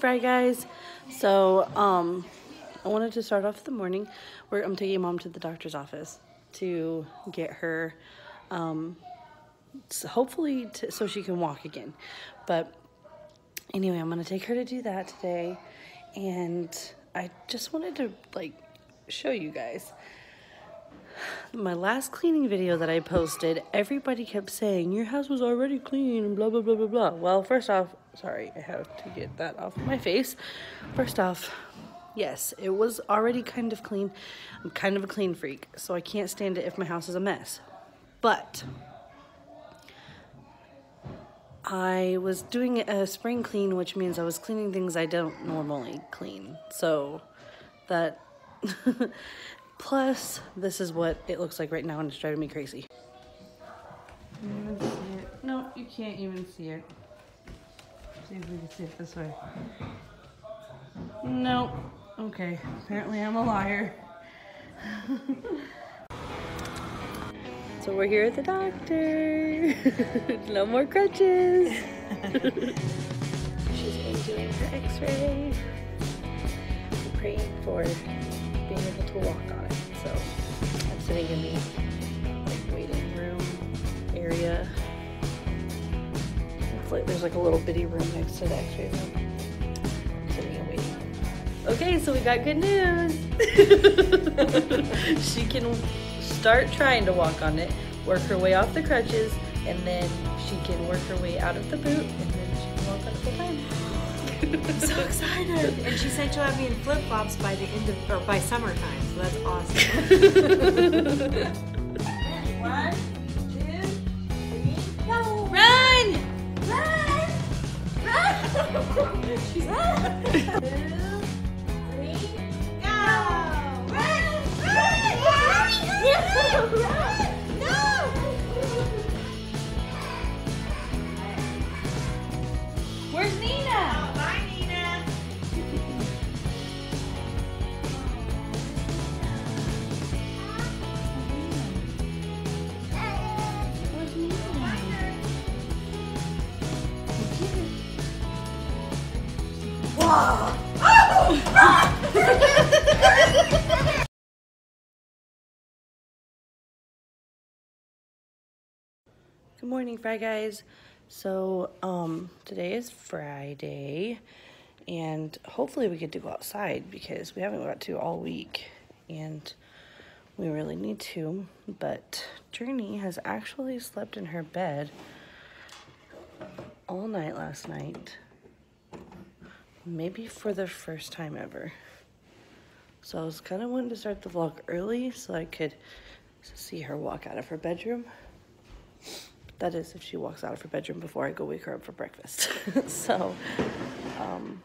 Frey Guys. So, um, I wanted to start off the morning where I'm taking mom to the doctor's office to get her, um, so hopefully to, so she can walk again. But anyway, I'm gonna take her to do that today, and I just wanted to like show you guys my last cleaning video that I posted, everybody kept saying, Your house was already clean and blah, blah, blah, blah, blah. Well, first off, sorry, I have to get that off my face. First off, yes, it was already kind of clean. I'm kind of a clean freak, so I can't stand it if my house is a mess. But I was doing a spring clean, which means I was cleaning things I don't normally clean. So that Plus, this is what it looks like right now and it's driving me crazy. No, you can't even see it. See if we can see it this way. No. Okay, apparently I'm a liar. so we're here at the doctor. no more crutches. She's been doing her x-ray. Praying for being able to walk on it. So I'm sitting in the like waiting room area. Like there's like a little bitty room next to the X-ray room. Okay, so we got good news. she can start trying to walk on it, work her way off the crutches, and then she can work her way out of the boot, and then she can walk on it full time. I'm so excited. And she said she'll have me in flip flops by the end of or by summertime, so that's awesome. One, two, three, go! Run! Run! Run! She's run! Two, three, go! Run! Run! Run! Run! Good morning, Frey Guys. So, um, today is Friday, and hopefully we get to go outside because we haven't got to all week, and we really need to. But Journey has actually slept in her bed all night last night, maybe for the first time ever. So I was kind of wanting to start the vlog early so I could see her walk out of her bedroom. That is if she walks out of her bedroom before I go wake her up for breakfast. so, um,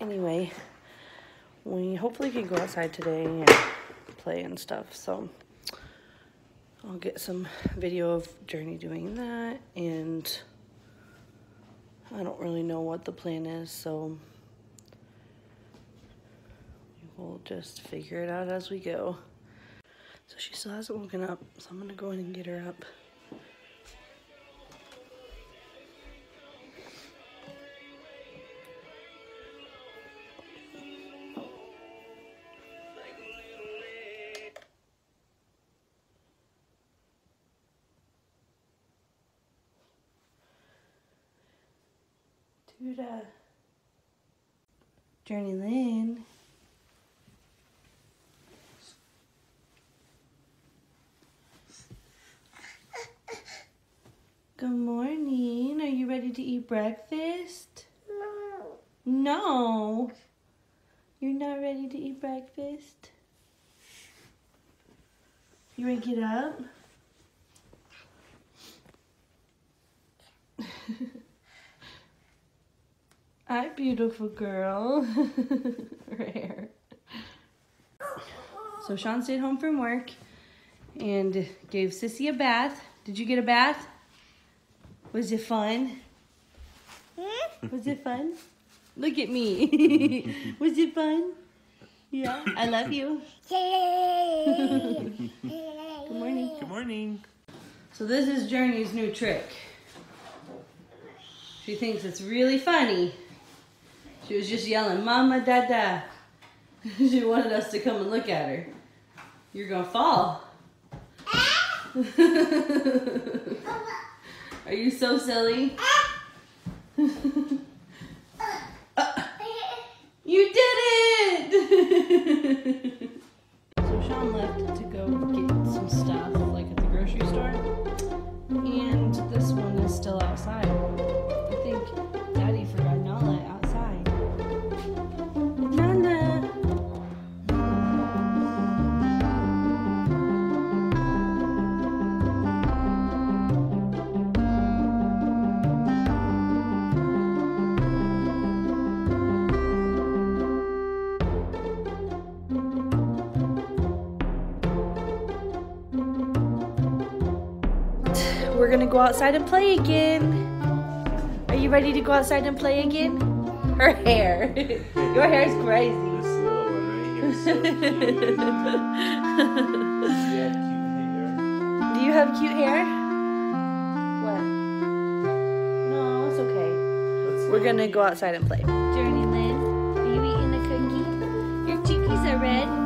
anyway, we hopefully can go outside today and play and stuff. So, I'll get some video of Journey doing that. And I don't really know what the plan is. So, we'll just figure it out as we go. So, she still hasn't woken up. So, I'm to go in and get her up. Journey Lynn. Good morning. Are you ready to eat breakfast? No. No. You're not ready to eat breakfast? You ready to get up? Hi, beautiful girl. Rare. So Sean stayed home from work and gave Sissy a bath. Did you get a bath? Was it fun? Hmm? Was it fun? Look at me. Was it fun? Yeah, I love you. Good morning. Good morning. So this is Journey's new trick. She thinks it's really funny She was just yelling, Mama, Dada. she wanted us to come and look at her. You're gonna fall. Are you so silly? You did it! We're gonna go outside and play again. Are you ready to go outside and play again? Her hair. Your hair is crazy. This little one right here is so cute. Yeah, cute. Do you have cute hair? What? No, it's okay. Let's We're gonna go outside and play. Journey Lynn, are you eating a cookie? Your cheekies are red.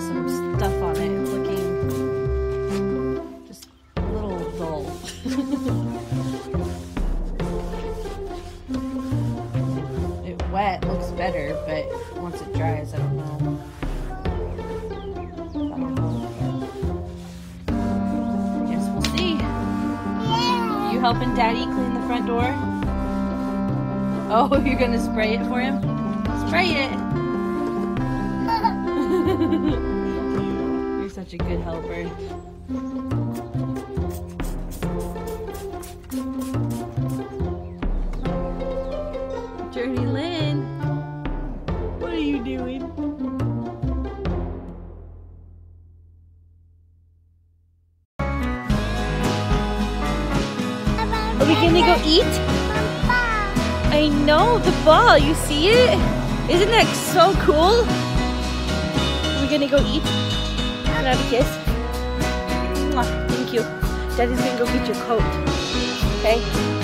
Has some stuff on it. It's looking just a little dull. it wet looks better, but once it dries, I don't know. Helping Daddy clean the front door? Oh, you're gonna spray it for him? Spray it. You're such a good helper. Journey Lynn, what are you doing? Are we gonna go eat? I know the ball. You see it? Isn't that so cool? We're gonna go eat. Can I have a kiss? Thank you. Daddy's gonna go get your coat. Okay?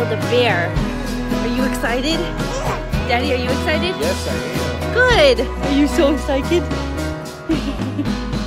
Bear and Build a Bear. Are you excited? Daddy, are you excited? Yes, I am. Good. Are you so excited?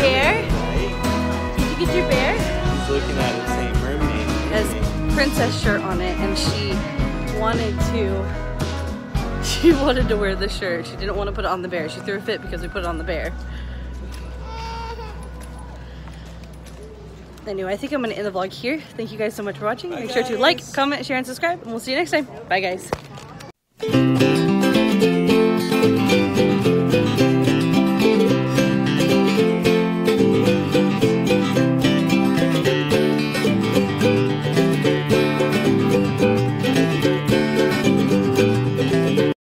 bear? Did you get your bear? He's looking at it saying mermaid. has princess shirt on it and she wanted to she wanted to wear the shirt. She didn't want to put it on the bear. She threw a fit because we put it on the bear. Anyway, I think I'm going to end the vlog here. Thank you guys so much for watching. Bye Make guys. sure to like, comment, share, and subscribe. And we'll see you next time. Bye, guys.